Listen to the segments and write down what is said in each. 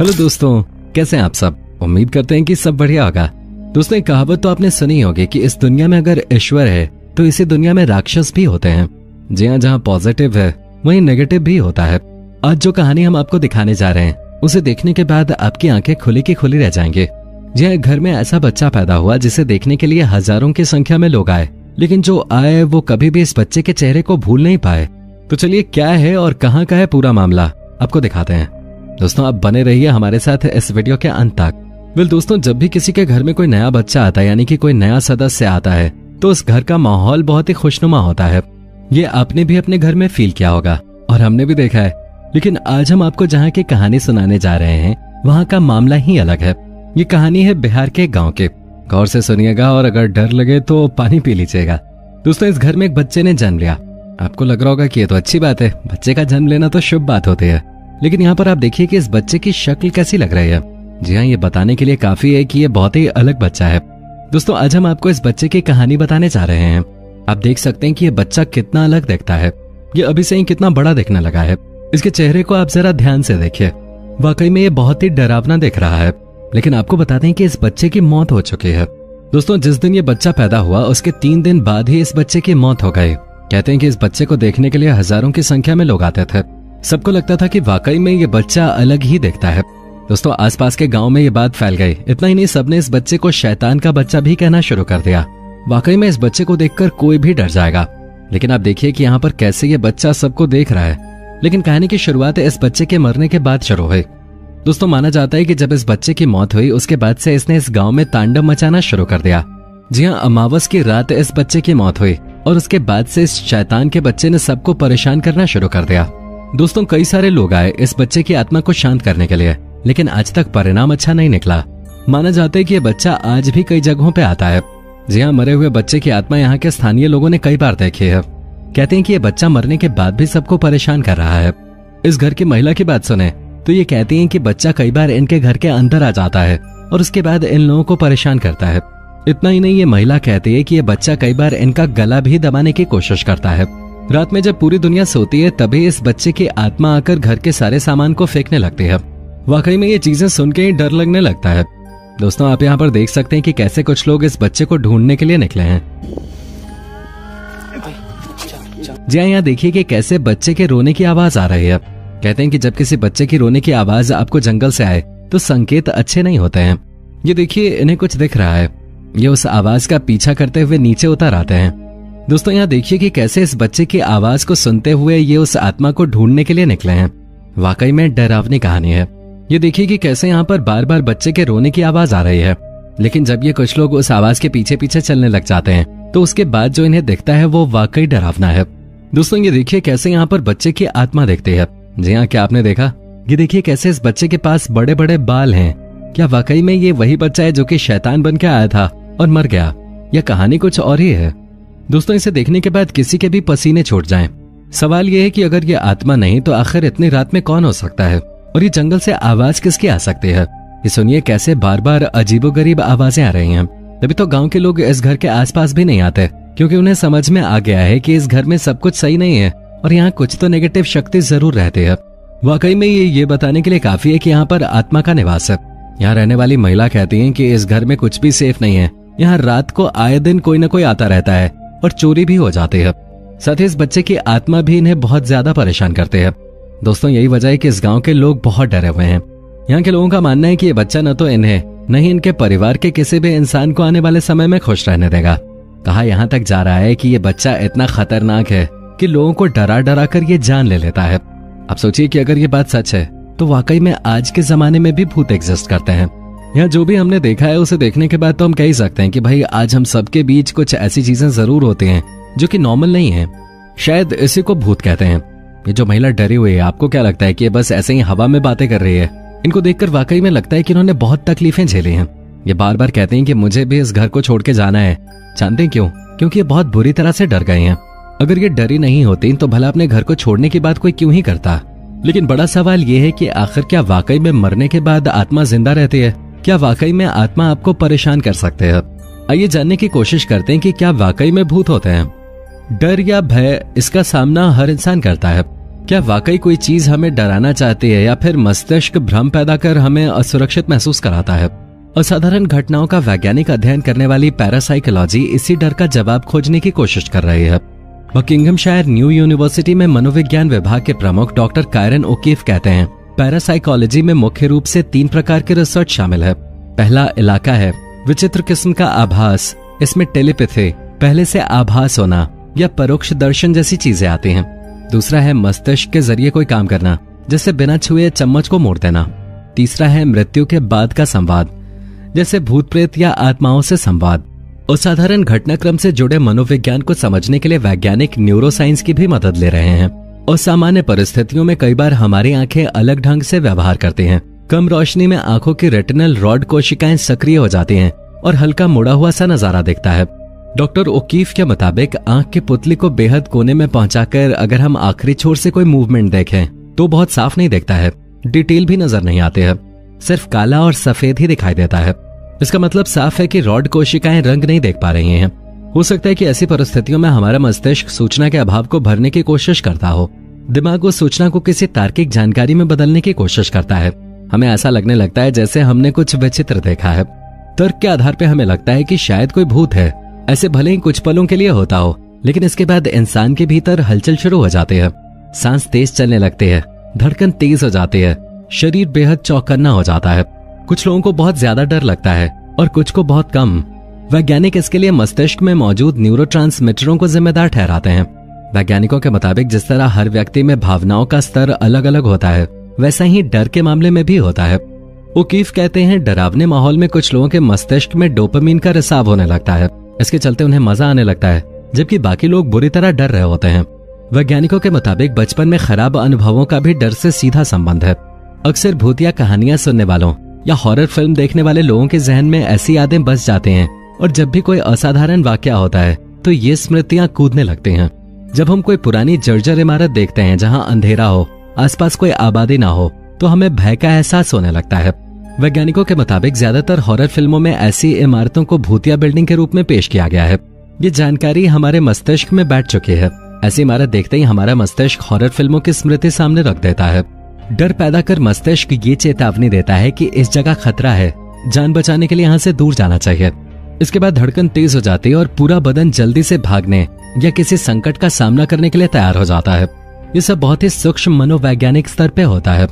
Hello दोस्तों, कैसे हैं आप सब? उम्मीद करते हैं कि सब बढ़िया होगा। दोस्तों, एक कहावत तो आपने सुनी होगी कि इस दुनिया में अगर ईश्वर है तो इसी दुनिया में राक्षस भी होते हैं। जी हाँ जहाँ पॉजिटिव है, वहीं नेगेटिव भी होता है। आज जो कहानी हम आपको दिखाने जा रहे हैं, उसे देखने के बाद आपकी आँखें खुली की खुली रह जाएँगे। जी हाँ घर में ऐसा बच्चा पैदा हुआ, जिसे देखने के लिए हज़ारों की संख्या में लोग आए। लेकिन जो आए, वो कभी भी इस बच्चे के चेहरे को भूल नहीं पाए। तो चलिए, क्या है और कहाँ का है पूरा मामला, आपको दिखाते हैं। दोस्तों, आप बने रहिए हमारे साथ इस वीडियो के अंत तक। बिल दोस्तों, जब भी किसी के घर में कोई नया बच्चा आता है, यानी कि कोई नया सदस्य आता है तो उस घर का माहौल बहुत ही खुशनुमा होता है। ये आपने भी अपने घर में फील किया होगा, और हमने भी देखा है। लेकिन आज हम आपको जहाँ की कहानी सुनाने जा रहे हैं, वहाँ का मामला ही अलग है। ये कहानी है बिहार के गाँव के। गौर से सुनिएगा, और अगर डर लगे तो पानी पी लीजिएगा। दोस्तों, इस घर में एक बच्चे ने जन्म लिया। आपको लग रहा होगा कि ये तो अच्छी बात है। बच्चे का जन्म लेना तो शुभ बात होती है। लेकिन यहाँ पर आप देखिए कि इस बच्चे की शक्ल कैसी लग रही है। जी हाँ ये बताने के लिए काफ़ी है कि ये बहुत ही अलग बच्चा है। दोस्तों, आज हम आपको इस बच्चे की कहानी बताने जा रहे हैं। आप देख सकते हैं कि ये बच्चा कितना अलग दिखता है। ये अभी से ही कितना बड़ा दिखने लगा है। इसके चेहरे को आप जरा ध्यान से देखिए। वाकई में ये बहुत ही डरावना दिख रहा है। लेकिन आपको बता दें कि इस बच्चे की मौत हो चुकी है। दोस्तों, जिस दिन ये बच्चा पैदा हुआ, उसके तीन दिन बाद ही इस बच्चे की मौत हो गई। कहते हैं कि इस बच्चे को देखने के लिए हज़ारों की संख्या में लोग आते थे। सबको लगता था कि वाकई में ये बच्चा अलग ही देखता है। दोस्तों, आसपास के गाँव में ये बात फैल गई। इतना ही नहीं, सबने इस बच्चे को शैतान का बच्चा भी कहना शुरू कर दिया। वाकई में इस बच्चे को देखकर कोई भी डर जाएगा। लेकिन आप देखिए कि यहाँ पर कैसे ये बच्चा सबको देख रहा है। लेकिन कहानी की शुरुआत इस बच्चे के मरने के बाद शुरू हुई। दोस्तों, माना जाता है कि जब इस बच्चे की मौत हुई, उसके बाद से इसने इस गाँव में तांडव मचाना शुरू कर दिया। जी हाँ अमावस की रात इस बच्चे की मौत हुई और उसके बाद से इस शैतान के बच्चे ने सबको परेशान करना शुरू कर दिया। दोस्तों, कई सारे लोग आए इस बच्चे की आत्मा को शांत करने के लिए, लेकिन आज तक परिणाम अच्छा नहीं निकला। माना जाता है कि ये बच्चा आज भी कई जगहों पे आता है। जी हाँ मरे हुए बच्चे की आत्मा यहाँ के स्थानीय लोगों ने कई बार देखी है। कहते हैं कि ये बच्चा मरने के बाद भी सबको परेशान कर रहा है। इस घर की महिला की बात सुने तो ये कहती है कि बच्चा कई बार इनके घर के अंदर आ जाता है और उसके बाद इन लोगों को परेशान करता है। इतना ही नहीं, ये महिला कहती है कि ये बच्चा कई बार इनका गला भी दबाने की कोशिश करता है। रात में जब पूरी दुनिया सोती है, तभी इस बच्चे की आत्मा आकर घर के सारे सामान को फेंकने लगती है। वाकई में ये चीज़ें सुन के ही डर लगने लगता है। दोस्तों, आप यहाँ पर देख सकते हैं कि कैसे कुछ लोग इस बच्चे को ढूँढने के लिए निकले हैं। जी हाँ यहाँ देखिए कि कैसे बच्चे के रोने की आवाज़ आ रही है। कहते हैं कि जब किसी बच्चे की रोने की आवाज़ आपको जंगल से आए तो संकेत अच्छे नहीं होते हैं। ये देखिए, इन्हें कुछ दिख रहा है। ये उस आवाज़ का पीछा करते हुए नीचे उतर आते हैं। दोस्तों, यहाँ देखिए कि कैसे इस बच्चे की आवाज़ को सुनते हुए ये उस आत्मा को ढूँढने के लिए निकले हैं। वाकई में डरावनी कहानी है। ये देखिए कि कैसे यहाँ पर बार बार बच्चे के रोने की आवाज़ आ रही है। लेकिन जब ये कुछ लोग उस आवाज़ के पीछे पीछे चलने लग जाते हैं तो उसके बाद जो इन्हें दिखता है, वो वाकई डरावना है। दोस्तों, ये देखिए कैसे यहाँ पर बच्चे की आत्मा देखती है। जी हाँ क्या आपने देखा? ये देखिए कैसे इस बच्चे के पास बड़े बड़े बाल हैं। क्या वाकई में ये वही बच्चा है जो कि शैतान बन के आया था और मर गया? यह कहानी कुछ और ही है। दोस्तों, इसे देखने के बाद किसी के भी पसीने छोड़ जाएँ। सवाल यह है कि अगर ये आत्मा नहीं तो आखिर इतनी रात में कौन हो सकता है? और ये जंगल से आवाज़ किसकी आ सकती है? ये सुनिए कैसे बार बार अजीबोगरीब आवाज़ें आ रही हैं। तभी तो गाँव के लोग इस घर के आसपास भी नहीं आते, क्योंकि उन्हें समझ में आ गया है कि इस घर में सब कुछ सही नहीं है, और यहाँ कुछ तो नेगेटिव शक्ति ज़रूर रहती है। वाकई में ये ये बताने के लिए काफ़ी है कि यहाँ पर आत्मा का निवास है। यहाँ रहने वाली महिला कहती है कि इस घर में कुछ भी सेफ़ नहीं है। यहाँ रात को आए दिन कोई न कोई आता रहता है। और चोरी भी हो जाती है। साथ ही इस बच्चे की आत्मा भी इन्हें बहुत ज़्यादा परेशान करते हैं। दोस्तों, यही वजह है कि इस गाँव के लोग बहुत डरे हुए हैं। यहाँ के लोगों का मानना है कि ये बच्चा न तो इन्हें, न ही इनके परिवार के किसी भी इंसान को आने वाले समय में खुश रहने देगा। कहा यहाँ तक जा रहा है कि ये बच्चा इतना खतरनाक है कि लोगों को डरा डरा कर ये जान ले लेता है। अब सोचिए कि अगर ये बात सच है तो वाकई में आज के जमाने में भी भूत एग्जिस्ट करते हैं। यहाँ जो भी हमने देखा है, उसे देखने के बाद तो हम कह ही सकते हैं कि भाई, आज हम सबके बीच कुछ ऐसी चीज़ें ज़रूर होती हैं, जो कि नॉर्मल नहीं है। शायद इसी को भूत कहते हैं। ये जो महिला डरी हुई है, आपको क्या लगता है कि बस ऐसे ही हवा में बातें कर रही है? इनको देखकर वाकई में लगता है कि इन्होंने बहुत तकलीफें झेली हैं। ये बार बार कहते हैं कि मुझे भी इस घर को छोड़ के जाना है। जानते क्यों? क्योंकि ये बहुत बुरी तरह से डर गए हैं। अगर ये डरी नहीं होती तो भला अपने घर को छोड़ने की बात कोई क्यों ही करता? लेकिन बड़ा सवाल ये है कि आखिर क्या वाकई में मरने के बाद आत्मा ज़िंदा रहती है? क्या वाकई में आत्मा आपको परेशान कर सकते हैं? आइए जानने की कोशिश करते हैं कि क्या वाकई में भूत होते हैं। डर या भय इसका सामना हर इंसान करता है। क्या वाकई कोई चीज़ हमें डराना चाहती है या फिर मस्तिष्क भ्रम पैदा कर हमें असुरक्षित महसूस कराता है? असाधारण घटनाओं का वैज्ञानिक अध्ययन करने वाली पैरासाइकोलॉजी इसी डर का जवाब खोजने की कोशिश कर रही है। बकिंगम शायर न्यू यूनिवर्सिटी में मनोविज्ञान विभाग के प्रमुख डॉक्टर कायरन ओकीफ कहते हैं पैरासाइकोलॉजी में मुख्य रूप से तीन प्रकार के रिसर्च शामिल है। पहला इलाका है, विचित्र किस्म का आभास। इसमें टेलीपैथी, पहले से आभास होना या परोक्ष दर्शन जैसी चीज़ें आती हैं। दूसरा है मस्तिष्क के ज़रिए कोई काम करना, जैसे बिना छुए चम्मच को मोड़ देना। तीसरा है मृत्यु के बाद का संवाद, जैसे भूत प्रेत या आत्माओं से संवाद। असाधारण घटनाक्रम से जुड़े मनोविज्ञान को समझने के लिए वैज्ञानिक न्यूरोसाइंस की भी मदद ले रहे हैं। असामान्य परिस्थितियों में कई बार हमारी आँखें अलग ढंग से व्यवहार करती हैं। कम रोशनी में आँखों की रेटिनल रॉड कोशिकाएँ सक्रिय हो जाती हैं और हल्का मुड़ा हुआ सा नज़ारा दिखता है। डॉक्टर ओकीफ के मुताबिक, आँख की पुतली को बेहद कोने में पहुंचाकर अगर हम आखिरी छोर से कोई मूवमेंट देखें तो बहुत साफ़ नहीं दिखता है। डिटेल भी नज़र नहीं आते हैं। सिर्फ़ काला और सफ़ेद ही दिखाई देता है। इसका मतलब साफ़ है कि रॉड कोशिकाएँ रंग नहीं देख पा रही हैं। हो सकता है कि ऐसी परिस्थितियों में हमारा मस्तिष्क सूचना के अभाव को भरने की कोशिश करता हो। दिमाग उस सूचना को किसी तार्किक जानकारी में बदलने की कोशिश करता है। हमें ऐसा लगने लगता है जैसे हमने कुछ विचित्र देखा है। तर्क के आधार पर हमें लगता है कि शायद कोई भूत है। ऐसे भले ही कुछ पलों के लिए होता हो, लेकिन इसके बाद इंसान के भीतर हलचल शुरू हो जाती है। सांस तेज चलने लगती है, धड़कन तेज हो जाती है, शरीर बेहद चौकन्ना हो जाता है। कुछ लोगों को बहुत ज़्यादा डर लगता है और कुछ को बहुत कम। वैज्ञानिक इसके लिए मस्तिष्क में मौजूद न्यूरो को जिम्मेदार ठहराते हैं। वैज्ञानिकों के मुताबिक जिस तरह हर व्यक्ति में भावनाओं का स्तर अलग अलग होता है, वैसा ही डर के मामले में भी होता है। उकीफ कहते हैं, डरावने माहौल में कुछ लोगों के मस्तिष्क में डोपामीन का रिसाव होने लगता है। इसके चलते उन्हें मज़ा आने लगता है, जबकि बाकी लोग बुरी तरह डर रहे होते हैं। वैज्ञानिकों के मुताबिक बचपन में खराब अनुभवों का भी डर से सीधा संबंध है। अक्सर भूतिया कहानियाँ सुनने वालों या हॉरर फ़िल्म देखने वाले लोगों के जहन में ऐसी यादें बस जाते हैं। और जब भी कोई असाधारण वाक्य होता है तो ये स्मृतियाँ कूदने लगते हैं। जब हम कोई पुरानी जर्जर इमारत देखते हैं, जहाँ अंधेरा हो, आसपास कोई आबादी ना हो तो हमें भय का एहसास होने लगता है। वैज्ञानिकों के मुताबिक ज़्यादातर हॉरर फ़िल्मों में ऐसी इमारतों को भूतिया बिल्डिंग के रूप में पेश किया गया है। ये जानकारी हमारे मस्तिष्क में बैठ चुकी है। ऐसी इमारत देखते ही हमारा मस्तिष्क हॉरर फ़िल्मों की स्मृति सामने रख देता है। डर पैदा कर मस्तिष्क ये चेतावनी देता है कि इस जगह खतरा है। जान बचाने के लिए यहाँ से दूर जाना चाहिए। इसके बाद धड़कन तेज हो जाती है और पूरा बदन जल्दी से भागने या किसी संकट का सामना करने के लिए तैयार हो जाता है। ये सब बहुत ही सूक्ष्म मनोवैज्ञानिक स्तर पे होता है।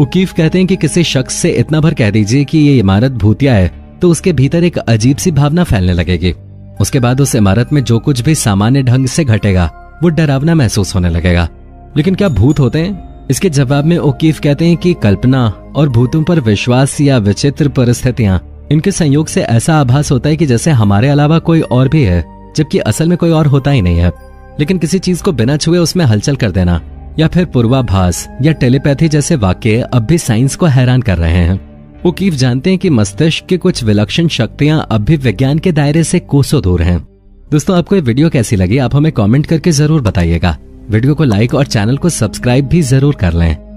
उकीफ कहते हैं कि किसी शख्स से इतना भर कह दीजिए कि ये इमारत भूतिया है तो उसके भीतर एक अजीब सी भावना फैलने लगेगी। उसके बाद उस इमारत में जो कुछ भी सामान्य ढंग से घटेगा, वो डरावना महसूस होने लगेगा। लेकिन क्या भूत होते हैं? इसके जवाब में ओकीफ कहते हैं कि कल्पना और भूतों पर विश्वास या विचित्र परिस्थितियाँ इनके संयोग से ऐसा आभास होता है कि जैसे हमारे अलावा कोई और भी है, जबकि असल में कोई और होता ही नहीं है। लेकिन किसी चीज़ को बिना छुए उसमें हलचल कर देना, या फिर पूर्वाभास, या टेलीपैथी जैसे वाक्य अब भी साइंस को हैरान कर रहे हैं। ओकीफ जानते हैं कि मस्तिष्क की कुछ विलक्षण शक्तियाँ अब भी विज्ञान के दायरे से कोसों दूर हैं। दोस्तों, आपको ये वीडियो कैसी लगी, आप हमें कमेंट करके ज़रूर बताइएगा। वीडियो को लाइक और चैनल को सब्सक्राइब भी ज़रूर कर लें।